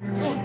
不。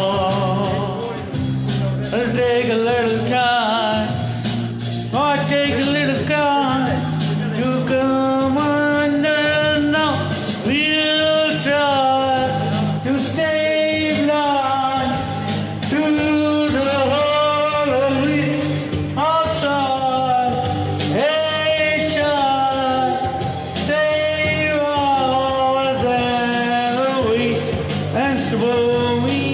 suppose we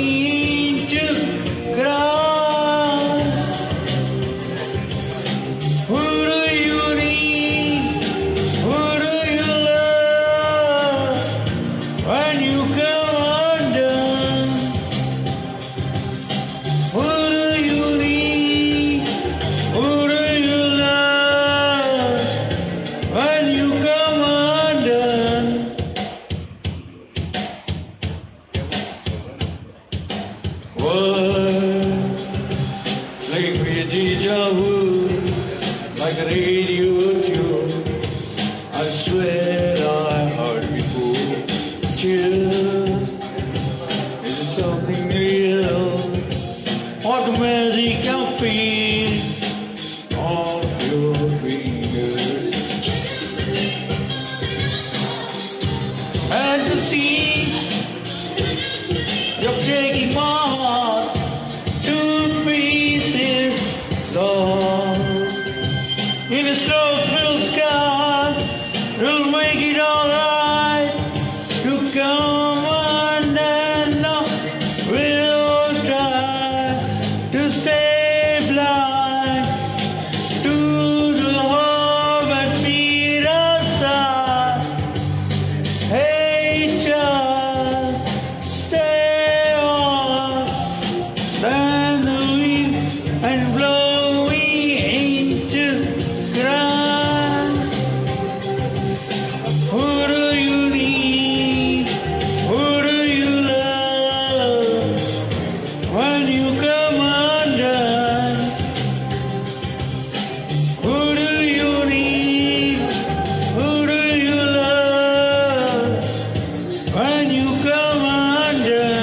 What? Looking for your deja like a radio tune. I swear I heard before. Chill, is it something real? Or the magic I feel off your fingers? And to see alright to come on we'll try to stay blind. you, come undone.